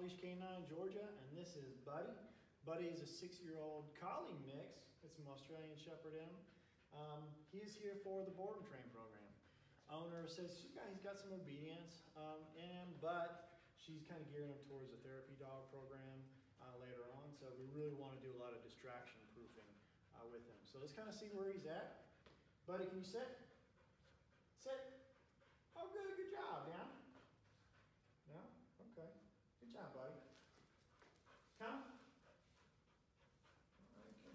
Off Leash K9 Georgia, and this is Buddy. Buddy is a six-year-old collie mix. It's an Australian Shepherd in. Um, he is here for the board and train program. Owner says she's got, he's got some obedience um, in him, but she's kind of gearing him towards a therapy dog program uh, later on. So we really want to do a lot of distraction proofing uh, with him. So let's kind of see where he's at. Buddy, can you sit? Sit. Oh, good, good job, down. Good job, buddy. Come. Okay.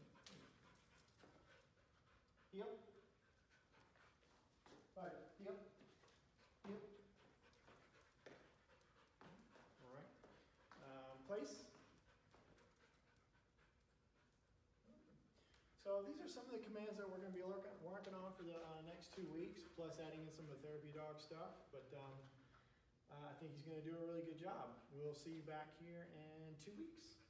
Heel. Buddy, heel. Heel. All right. Um, place. So these are some of the commands that we're going to be working, on for the uh, next two weeks, plus adding in some of the therapy dog stuff. But um, Uh, I think he's going to do a really good job. We'll see you back here in two weeks.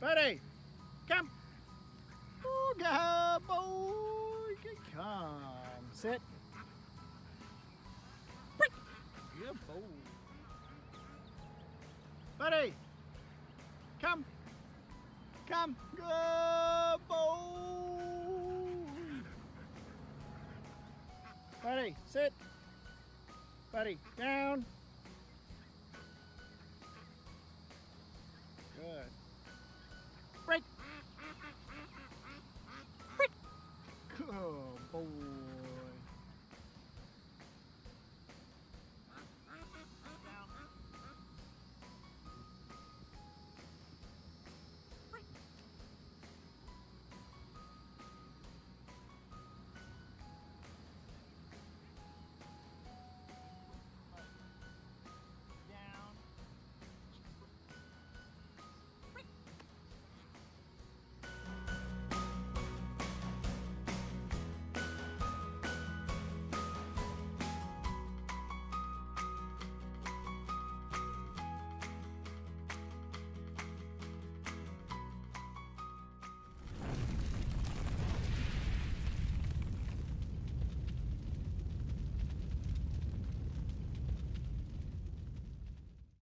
Buddy, come. Oh, God, boy. Come. Sit. Good boy. Buddy, come. Come. Good boy. Buddy, sit. Buddy, down. Good.